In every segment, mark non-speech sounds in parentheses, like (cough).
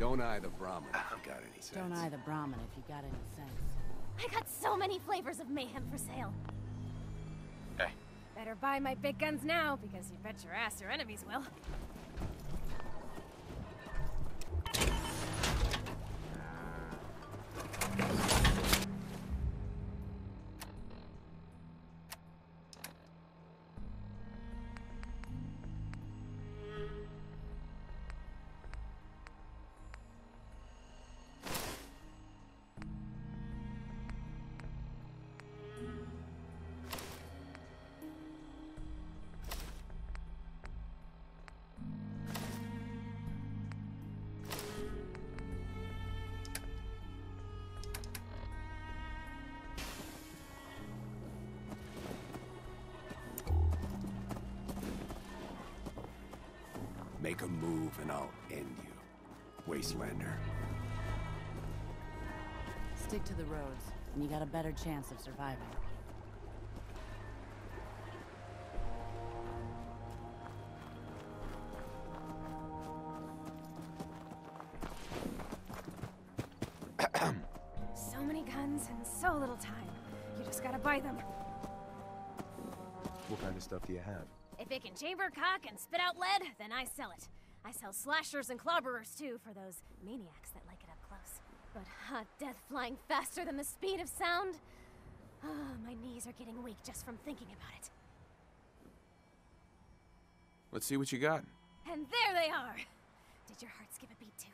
Don't eye the Brahmin if you got any sense. Don't eye the Brahmin if you got any sense. I got so many flavors of mayhem for sale. Hey. Better buy my big guns now, because you bet your ass your enemies will. Make a move and I'll end you. Wastelander. Stick to the roads, and you got a better chance of surviving. (clears throat) So many guns and so little time. You just gotta buy them. What kind of stuff do you have? If it can chamber cock and spit out lead, then I sell it. I sell slashers and clobberers too for those maniacs that like it up close. But hot death flying faster than the speed of sound? Ah, my knees are getting weak just from thinking about it. Let's see what you got. And there they are! Did your heart skip a beat too?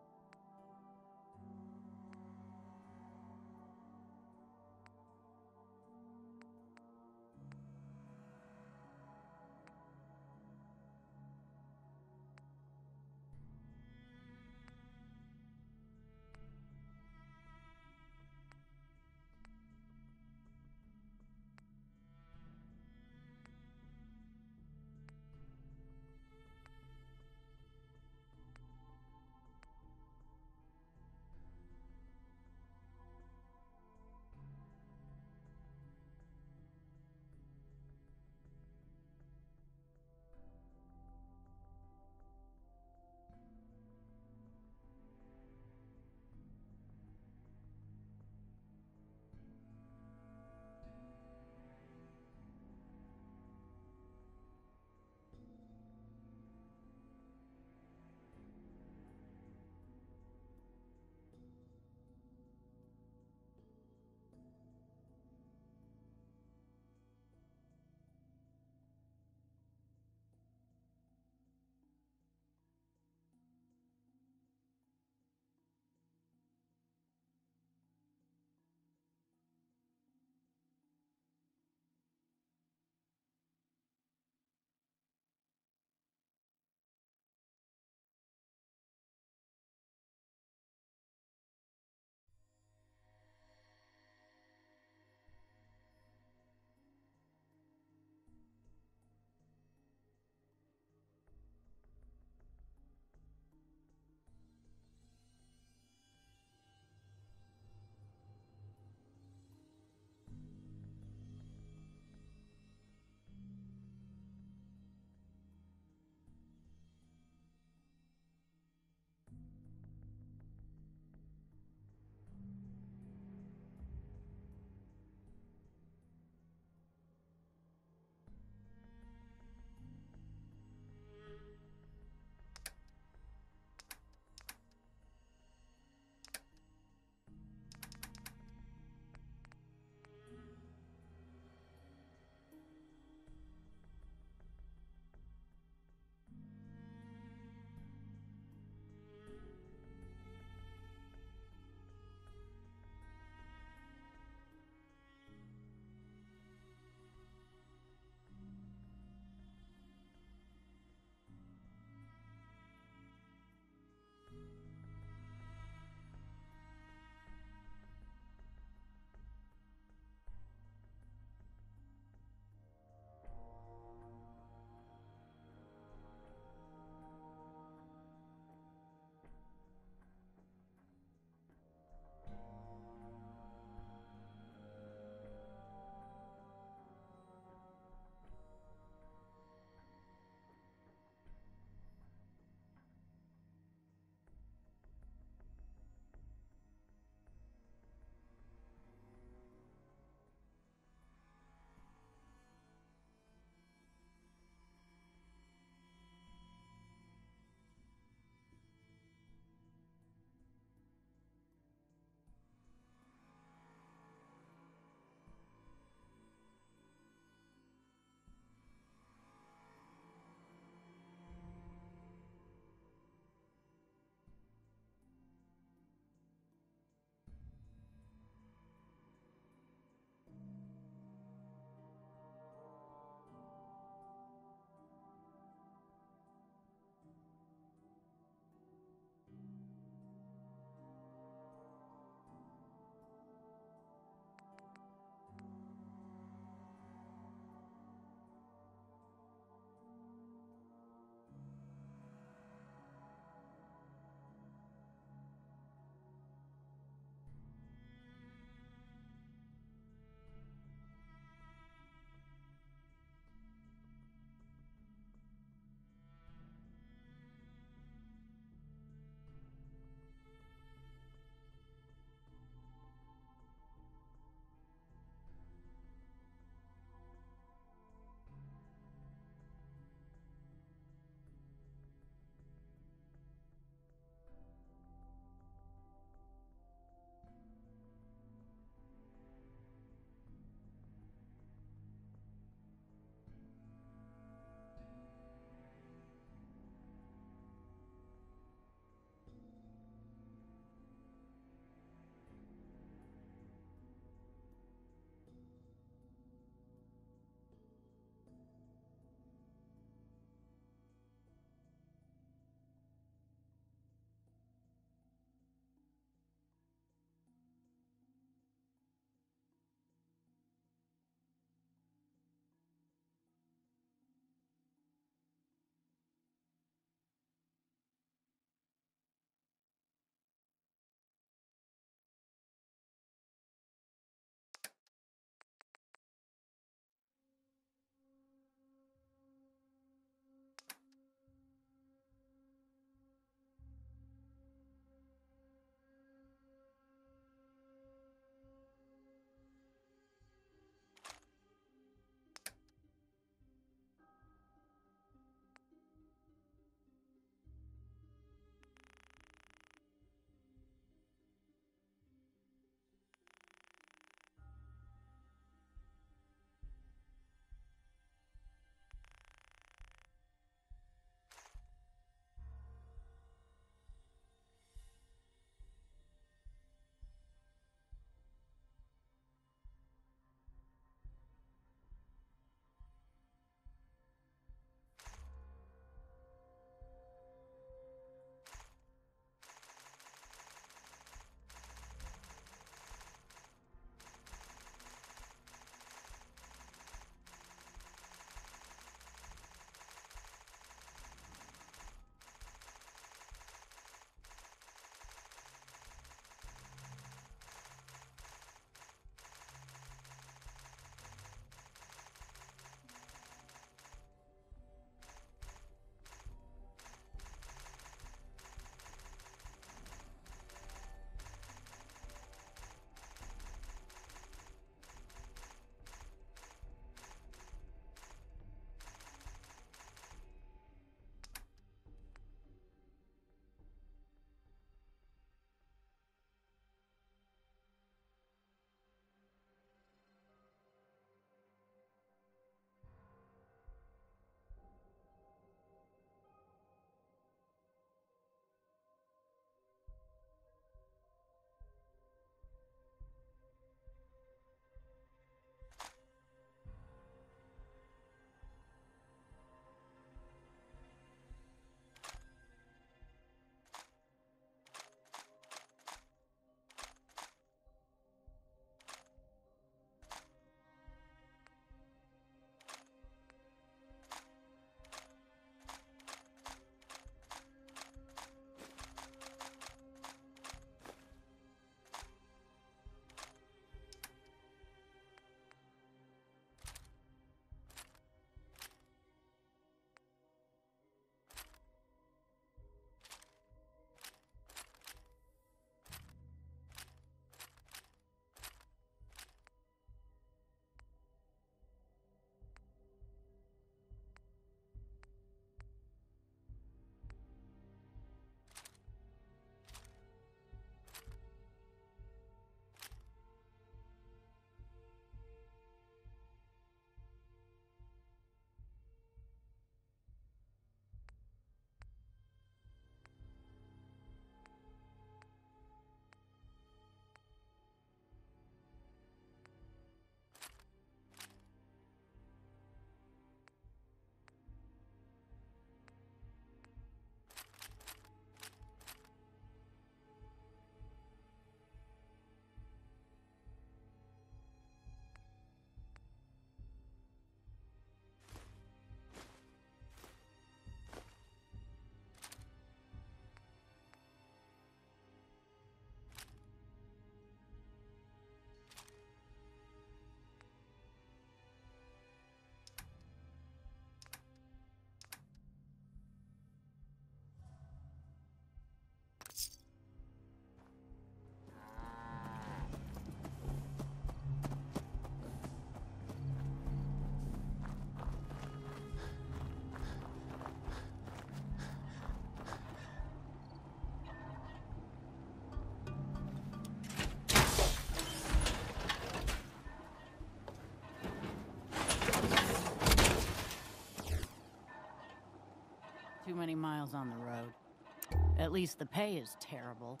Least the pay is terrible.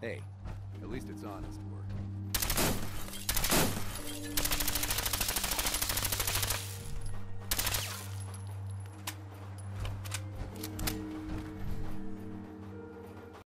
Hey, at least it's honest.